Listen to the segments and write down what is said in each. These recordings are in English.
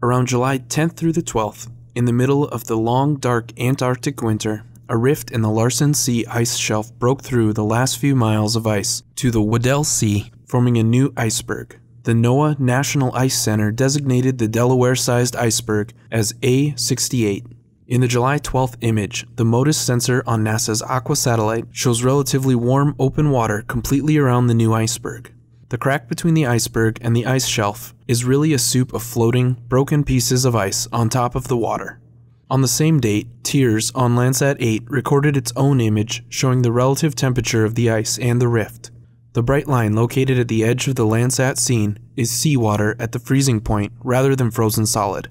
Around July 10th through the 12th, in the middle of the long, dark Antarctic winter, a rift in the Larsen C ice shelf broke through the last few miles of ice to the Weddell Sea, forming a new iceberg. The NOAA National Ice Center designated the Delaware sized iceberg as A68. In the July 12th image, the MODIS sensor on NASA's Aqua satellite shows relatively warm open water completely around the new iceberg. The crack between the iceberg and the ice shelf is really a soup of floating, broken pieces of ice on top of the water. On the same date, TIRS on Landsat 8 recorded its own image showing the relative temperature of the ice and the rift. The bright line located at the edge of the Landsat scene is seawater at the freezing point rather than frozen solid.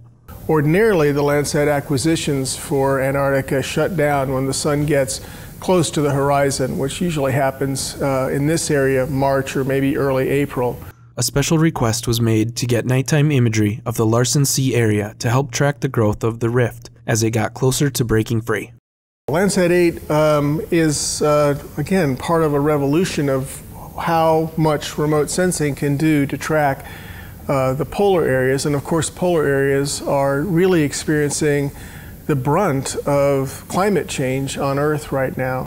Ordinarily, the Landsat acquisitions for Antarctica shut down when the sun gets close to the horizon, which usually happens uh, in this area March or maybe early April. A special request was made to get nighttime imagery of the Larsen C area to help track the growth of the rift as it got closer to breaking free. Landsat 8 um, is, uh, again, part of a revolution of how much remote sensing can do to track uh, the polar areas. And of course, polar areas are really experiencing the brunt of climate change on Earth right now.